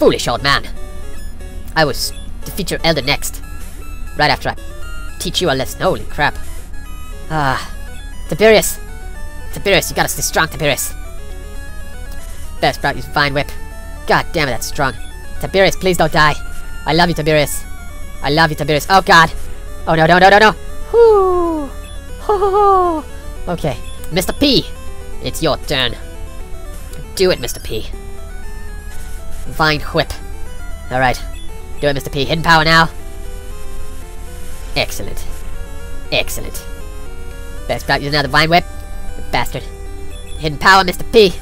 Foolish old man. I will defeat your elder next. Right after I teach you a lesson. Holy crap. Ah. Tiberius! Tiberius, you gotta stay strong, Tiberius. Bellsprout use Vine Whip. God damn it, that's strong. Tiberius, please don't die. I love you, Tiberius. I love you, Tiberius. Oh god. Oh no, no, no, no, no. Whoo. Ho, ho, ho. Okay. Mr. P, it's your turn. Do it, Mr. P. Vine Whip. Alright. Do it, Mr. P. Hidden power now. Excellent. Excellent. Bellsprout using another Vine Whip. Bastard. Hidden power, Mr. P.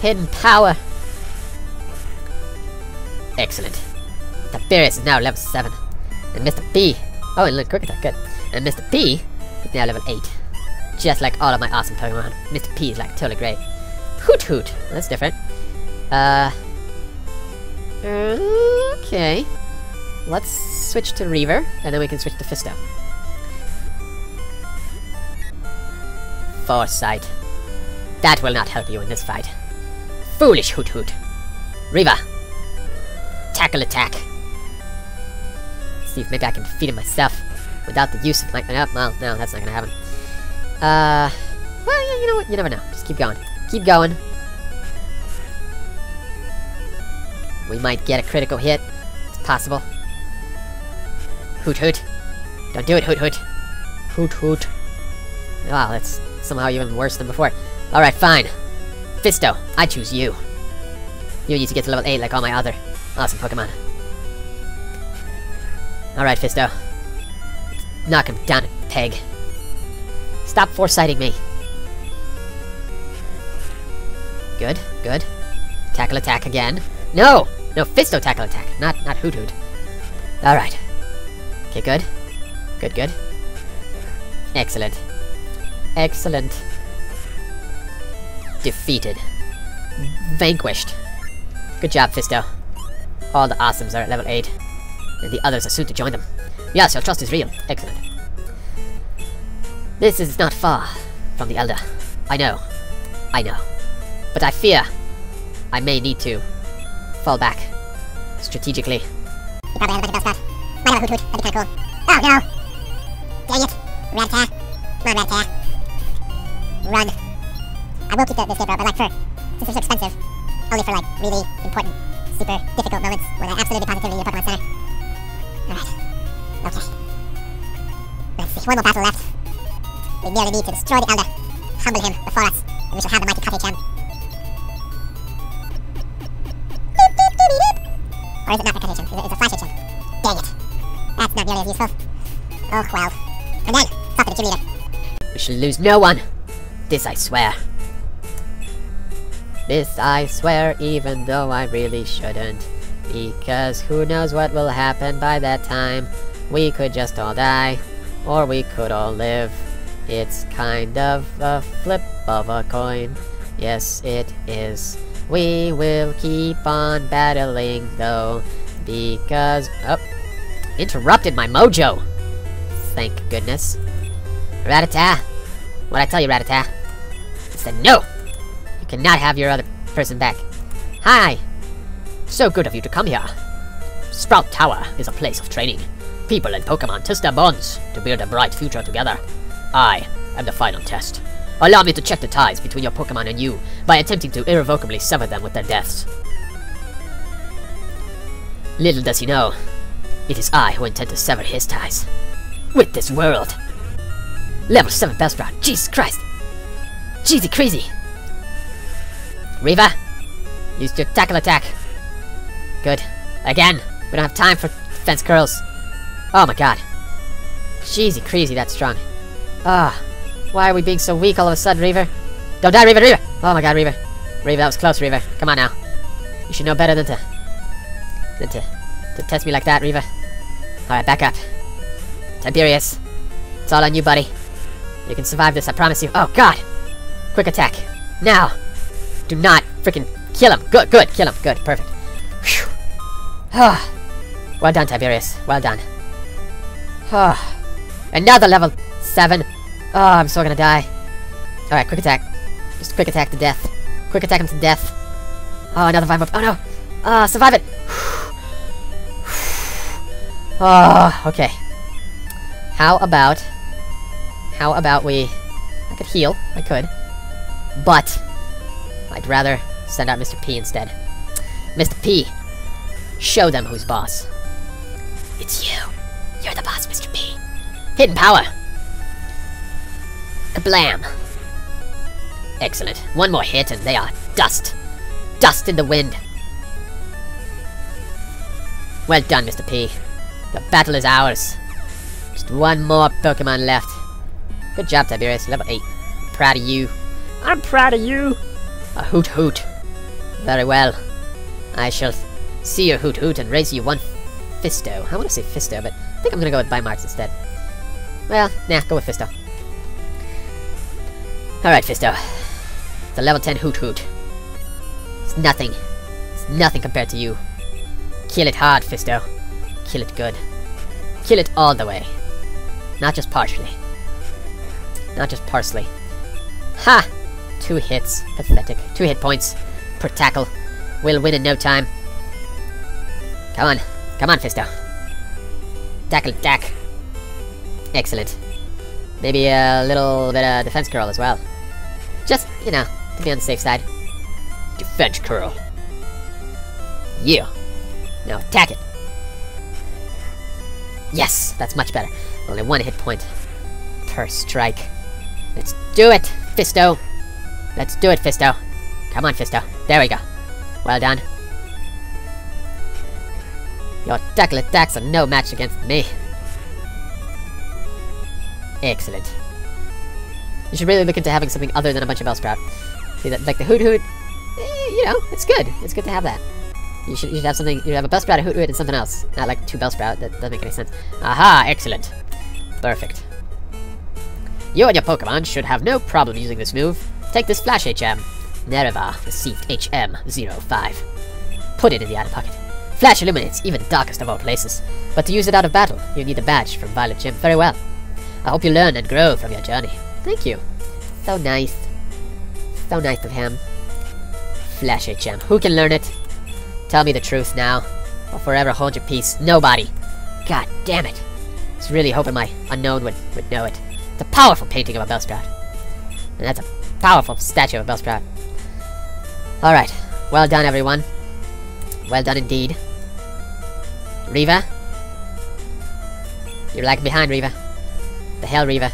Hidden power. Excellent. Tiberius is now level 7. And Mr. P. Oh, and look, quick attack, good. And Mr. P is now level 8. Just like all of my awesome Pokemon. Mr. P is like totally great. Hoothoot. That's different. Uh. Okay. Let's switch to Reaver, and then we can switch to Fisto. Foresight. That will not help you in this fight. Foolish Hoothoot. Reaver. Tackle attack. see if maybe I can defeat him myself without the use of my. Oh, well, no, that's not gonna happen. Uh. Well, yeah, you know what? You never know. Just keep going. Keep going. We might get a critical hit. It's possible. Hoothoot. Don't do it, Hoothoot. Hoot hoot. Wow, that's somehow even worse than before. Alright, fine. Fisto, I choose you. You need to get to level 8 like all my other awesome Pokemon. Alright, Fisto. Knock him down a peg. Stop foresighting me. Good, good. Tackle attack again. No! No, Fisto tackle attack, not not Hoothoot. Alright. Okay, good. Good, good. Excellent. Excellent. Defeated. Vanquished. Good job, Fisto. All the awesomes are at level 8. And the others are soon to join them. Yes, your trust is real. Excellent. This is not far from the Elder. I know. I know. But I fear I may need to fall back. Strategically. Probably a bunch of stuff. Might have a Hoothoot. That'd be kinda cool. Oh no! Dang it! Come on. Run. I will keep the, the but like for, since it's so expensive, only for like really important, super difficult moments where the absolute positivity in your Pokemon Center. Alright. Okay. Let's see, one more battle left. We merely need to destroy the Elder, humble him lose no one. This I swear. This I swear even though I really shouldn't. Because who knows what will happen by that time. We could just all die. Or we could all live. It's kind of a flip of a coin. Yes, it is. We will keep on battling though. Because... Oh. Interrupted my mojo! Thank goodness. Rattata! What'd I tell you, Rattata? I said no! You cannot have your other person back. Hi! So good of you to come here. Sprout Tower is a place of training. People and Pokemon test their bonds to build a bright future together. I am the final test. Allow me to check the ties between your Pokemon and you by attempting to irrevocably sever them with their deaths. Little does he know, it is I who intend to sever his ties. With this world. Level 7 best round. Jesus Christ! Jeezy crazy! Reaver, use your tackle attack. Good. Again, we don't have time for fence curls. Oh my god. Jeezy crazy, that's strong. Ah, why are we being so weak all of a sudden, Reaver? Don't die, Reaver, Reaver! Oh my god, Reaver. Reaver, that was close, Reaver. Come on now. You should know better than to... than to... to test me like that, Reaver. Alright, back up. Tiberius. It's all on you, buddy. You can survive this, I promise you. Oh god! Quick attack. Now! Do not freaking kill him. Good, good, kill him. Good, perfect. Phew. Ah. well done, Tiberius. Well done. Ah. Another level 7. Oh, I'm so gonna die. Alright, quick attack. Just quick attack to death. Quick attack him to death. Oh, another five up. Oh no! Ah, survive it! Oh, okay. How about... How about we... I could heal. I could. But... I'd rather send out Mr. P instead. Mr. P, show them who's boss. It's you. You're the boss, Mr. P. Hidden power. Kablam. Excellent. One more hit and they are dust. Dust in the wind. Well done, Mr. P. The battle is ours. Just one more Pokemon left. Good job, Tiberius. Level 8. proud of you. I'm proud of you. A Hoothoot. Very well. I shall see your Hoothoot and raise you one Fisto. I want to say Fisto, but I think I'm gonna go with Bimarks instead. Well, nah, go with Fisto. Alright, Fisto. It's a level 10 Hoothoot. It's nothing. It's nothing compared to you. Kill it hard, Fisto. Kill it good. Kill it all the way. Not just partially. Not just parsley. Ha! Two hits. Pathetic. Two hit points per tackle. We'll win in no time. Come on. Come on, Fisto. Tackle tack. Excellent. Maybe a little bit of defense curl as well. Just, you know, to be on the safe side. Defense curl. Yeah. Now attack it. Yes, that's much better. Only one hit point per strike. Let's do it, Fisto. Let's do it, Fisto. Come on, Fisto. There we go. Well done. Your tackle attacks are no match against me. Excellent. You should really look into having something other than a bunch of Bellsprout. See that, like the Hoothoot, eh, you know, it's good. It's good to have that. You should, you should have something, you have a Bellsprout, a Hoothoot, and something else. Not like two Bellsprout, that doesn't make any sense. Aha, excellent. Perfect. You and your Pokemon should have no problem using this move. Take this Flash HM. Nerevar received HM05. Put it in the outer pocket. Flash illuminates even the darkest of all places, but to use it out of battle, you need a badge from Violet Gym. Very well. I hope you learn and grow from your journey. Thank you. So nice. So nice of him. Flash HM. Who can learn it? Tell me the truth now, or forever hold your peace. Nobody. God damn it. I was really hoping my Unown would, would know it. A powerful painting of a Bellsprout. And that's a powerful statue of a Bellsprout. Alright. Well done, everyone. Well done indeed. Reaver? You're lagging behind, Reaver. The hell, Reaver.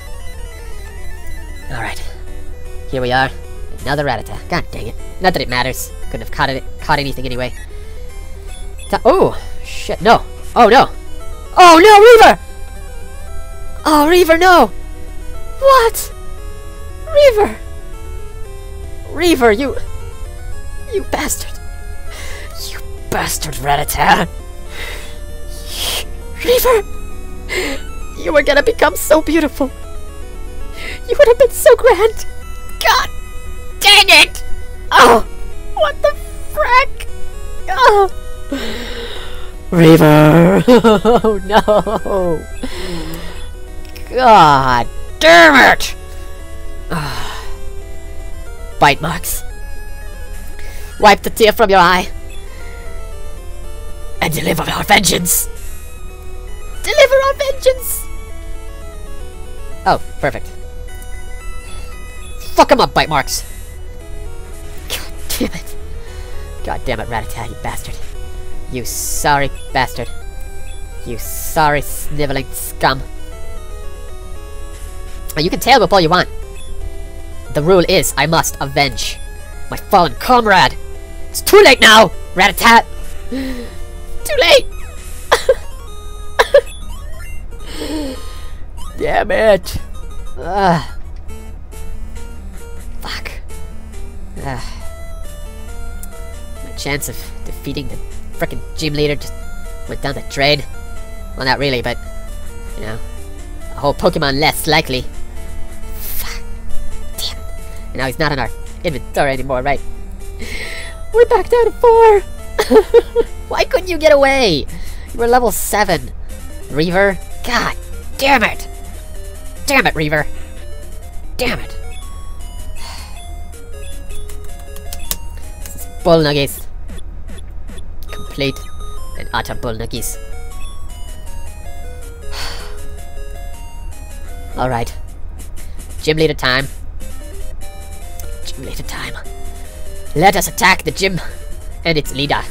Alright. Here we are. Another Rattata. God dang it. Not that it matters. Couldn't have caught it caught anything anyway. Oh! Shit, no! Oh no! Oh no, Reaver! Oh, Reaver, no! What? Reaver! Reaver, you... You bastard! You bastard, Rattata! Reaver! You were gonna become so beautiful. You would have been so grand. God dang it! Oh, what the frack? Oh. Reaver! Oh no! God damn it! Bite marks. Wipe the tear from your eye. And deliver our vengeance! Deliver our vengeance! Oh, perfect. Fuck him up, bite marks! God damn it. God damn it, Rattata, you bastard. You sorry bastard. You sorry sniveling scum. You can tail whip all you want. The rule is, I must avenge my fallen comrade. It's too late now, Ratatat. Too late. Damn it! Ugh. Fuck. Ugh. My chance of defeating the frickin' gym leader just went down the drain. Well, not really, but, you know, a whole Pokemon less likely. Now he's not in our inventory anymore, right? We're back down to four! Why couldn't you get away? You were level seven. Reaver? God damn it! Damn it, Reaver! Damn it! Bull nuggies. Complete and utter bull nuggies. Alright. Gym leader time. Leader time. Let us attack the gym and its leader.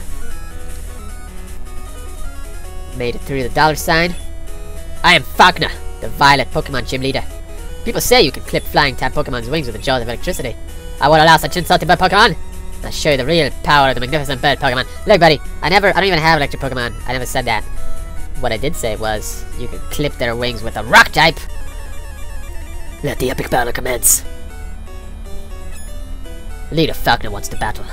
Made it through the dollar sign. I am Falkner, the violet Pokemon gym leader. People say you can clip flying type Pokemon's wings with a jaws of electricity. I won't allow such insulting bird Pokemon. I'll show you the real power of the magnificent bird Pokemon. Look, buddy, I never, I don't even have electric Pokemon. I never said that. What I did say was, you can clip their wings with a rock type. Let the epic battle commence. Leader Falkner wants to battle.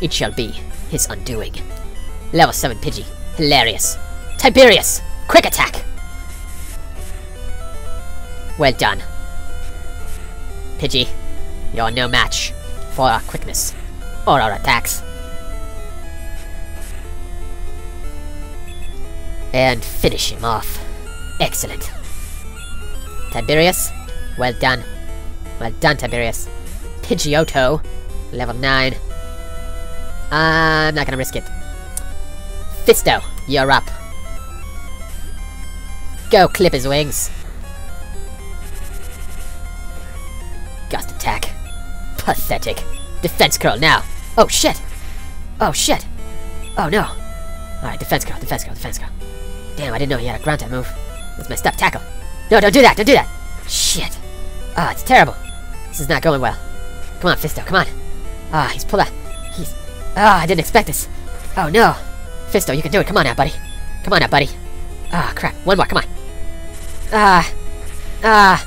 It shall be his undoing. Level 7 Pidgey. Hilarious. Tiberius! Quick attack! Well done. Pidgey, you're no match for our quickness or our attacks. And finish him off. Excellent. Tiberius, well done. Well done, Tiberius. Pidgeotto, level 9. I'm not gonna risk it. Fisto, you're up. Go clip his wings. Gust attack. Pathetic. Defense curl now. Oh shit. Oh shit. Oh no. Alright, defense curl, defense curl, defense curl. Damn, I didn't know he had a ground type move. That's my step tackle. No, don't do that, don't do that. Shit. Ah, oh, it's terrible. This is not going well. Come on, Fisto, come on. Ah, he's pulled out. He's... Ah, I didn't expect this. Oh no. Fisto, you can do it. Come on now, buddy. Come on now, buddy. Ah, crap. One more, come on. Ah. Ah.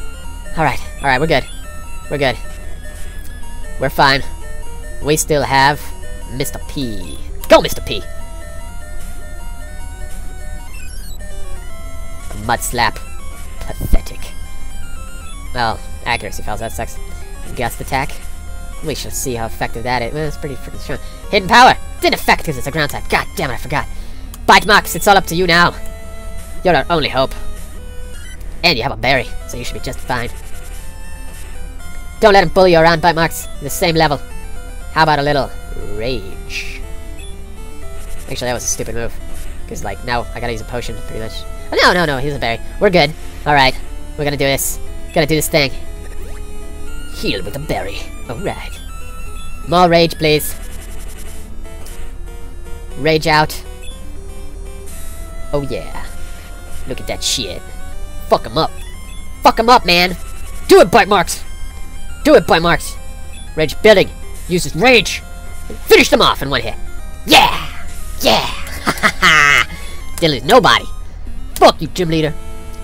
Alright, alright, we're good. We're good. We're fine. We still have Mr. P. Go, Mr. P! mud slap. Pathetic. Well, accuracy fails, that sucks. Gust attack. We shall see how effective that is. Well, it's pretty freaking strong. Hidden power! Didn't affect because it's a ground type. God damn it, I forgot. Bite marks, it's all up to you now. You're our only hope. And you have a berry, so you should be just fine. Don't let him bully you around, bite marks. The same level. How about a little rage? Actually, that was a stupid move. Because, like, now I gotta use a potion, pretty much. Oh, no, no, no, he's a berry. We're good. Alright, we're gonna do this. Gonna do this thing. Heal with a berry. Alright. More rage, please. Rage out. Oh, yeah. Look at that shit. Fuck him up. Fuck him up, man. Do it, bite marks. Do it, bite marks. Rage building. Uses rage. And finish them off in one hit. Yeah. Yeah. Ha ha ha. Didn't nobody. Fuck you, gym leader.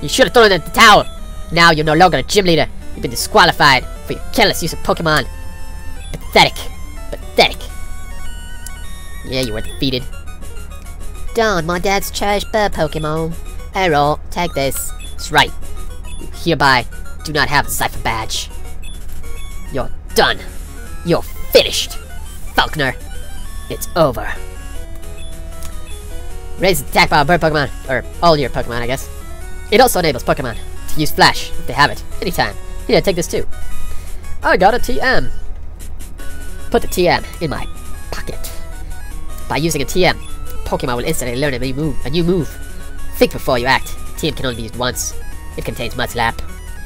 You should have thrown in the towel. Now you're no longer a gym leader. You've been disqualified for your careless use of Pokemon. Pathetic. Pathetic. Yeah, you were defeated. Don, my dad's cherished bird Pokemon. Errol, take this. That's right. You hereby do not have the Zephyr Badge. You're done. You're finished. Falkner. It's over. Raise attack power bird Pokemon. Or all your Pokemon, I guess. It also enables Pokemon to use Flash if they have it. Anytime. Here, take this too. I got a TM. Put the TM in my pocket. By using a TM, Pokemon will instantly learn a new move. A new move. Think before you act. TM can only be used once. It contains Mudslap.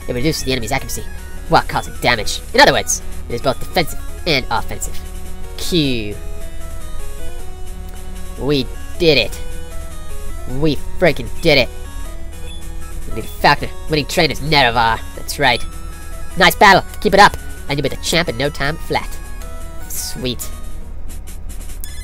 It reduces the enemy's accuracy while causing damage. In other words, it is both defensive and offensive. Q. We did it. We freaking did it. Lead Falkner, winning trainers Nerevar. That's right. Nice battle. Keep it up. And you'll be the champ in no time flat. Sweet.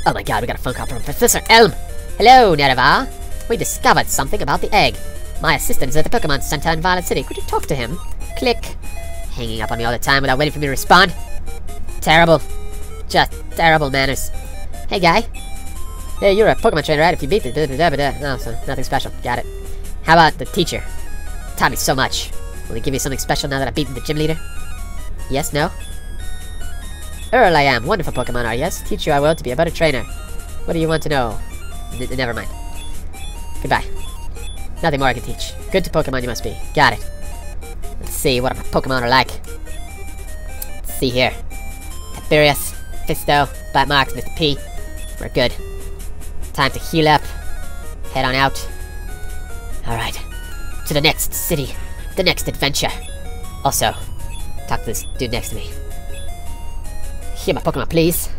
Oh my god, we got a phone call from Professor Elm. Hello, Nerevar. We discovered something about the egg. My assistant is at the Pokemon Center in Violet City. Could you talk to him? Click. Hanging up on me all the time without waiting for me to respond. Terrible. Just terrible manners. Hey, guy. Hey, you're a Pokemon trainer, right? If you beat the... Da, da, da, no, so nothing special. Got it. How about the teacher? Taught me so much. Will he give me something special now that I've beaten the gym leader? Yes, no? Earl I am. Wonderful Pokemon are, yes? Teach you I will to be a better trainer. What do you want to know? N never mind. Goodbye. Nothing more I can teach. Good to Pokemon you must be. Got it. Let's see what Pokemon are like. Let's see here. Tiberius, Fisto, Batmarks, Mr. P. We're good. Time to heal up. Head on out. Alright. To the next city the next adventure. Also, talk to this dude next to me. Here, my Pokemon, please.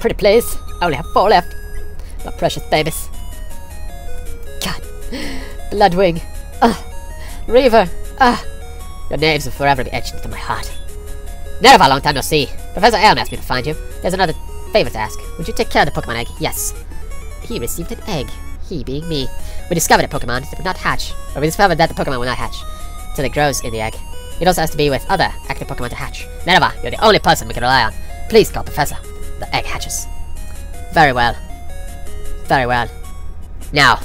Pretty please. I only have four left. My precious babies. God. Bloodwing. Ah. Reaver. Ah. Your names will forever be etched into my heart. Never a long time no see. Professor Elm asked me to find you. There's another favor to ask. Would you take care of the Pokemon egg? Yes. He received an egg. He being me. We discovered a Pokemon that would not hatch. Or we discovered that the Pokemon will not hatch. Until it grows in the egg. It also has to be with other active Pokemon to hatch. Minerva, you're the only person we can rely on. Please call Professor. The egg hatches. Very well. Very well. Now,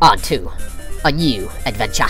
on to a new adventure.